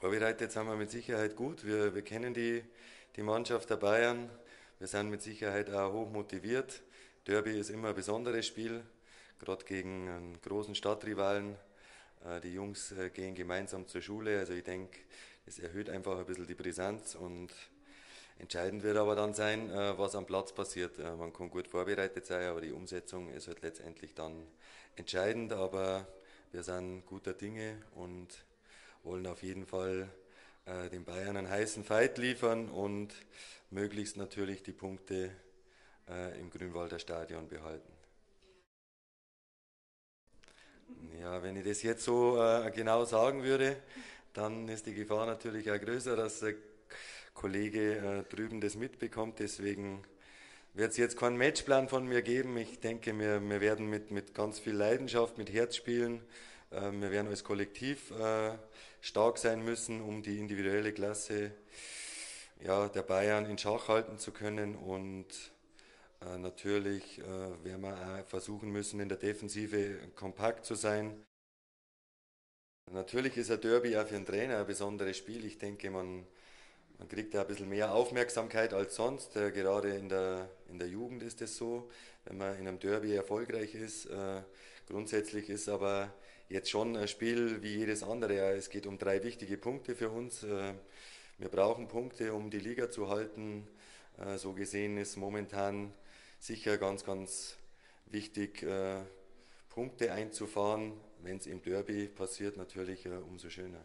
Vorbereitet sind wir mit Sicherheit gut. Wir, wir kennen die, die Mannschaft der Bayern. Wir sind mit Sicherheit auch hoch motiviert. Derby ist immer ein besonderes Spiel, gerade gegen einen großen Stadtrivalen. Äh, die Jungs äh, gehen gemeinsam zur Schule. Also ich denke, es erhöht einfach ein bisschen die Brisanz und entscheidend wird aber dann sein, äh, was am Platz passiert. Man kann gut vorbereitet sein, aber die Umsetzung ist halt letztendlich dann entscheidend. Aber wir sind guter Dinge und wollen auf jeden Fall äh, den Bayern einen heißen Fight liefern und möglichst natürlich die Punkte äh, im Grünwalder Stadion behalten. Ja, wenn ich das jetzt so äh, genau sagen würde, dann ist die Gefahr natürlich auch größer, dass der Kollege äh, drüben das mitbekommt. Deswegen wird es jetzt keinen Matchplan von mir geben. Ich denke, wir, wir werden mit, mit ganz viel Leidenschaft, mit Herz spielen. Äh, wir werden als Kollektiv äh, stark sein müssen, um die individuelle Klasse der Bayern in Schach halten zu können. Und äh, natürlich äh, werden wir auch versuchen müssen, in der Defensive kompakt zu sein. Natürlich ist ein Derby auch für einen Trainer ein besonderes Spiel. Ich denke, man, man kriegt da ein bisschen mehr Aufmerksamkeit als sonst. Äh, gerade in der, in der Jugend ist es so, wenn man in einem Derby erfolgreich ist. Äh, grundsätzlich ist aber jetzt schon ein Spiel wie jedes andere. Es geht um drei wichtige Punkte für uns. Äh, wir brauchen Punkte, um die Liga zu halten. So gesehen ist momentan sicher ganz, ganz wichtig, Punkte einzufahren. Wenn es im Derby passiert, natürlich umso schöner.